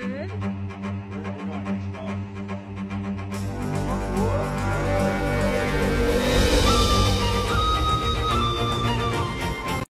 Hum?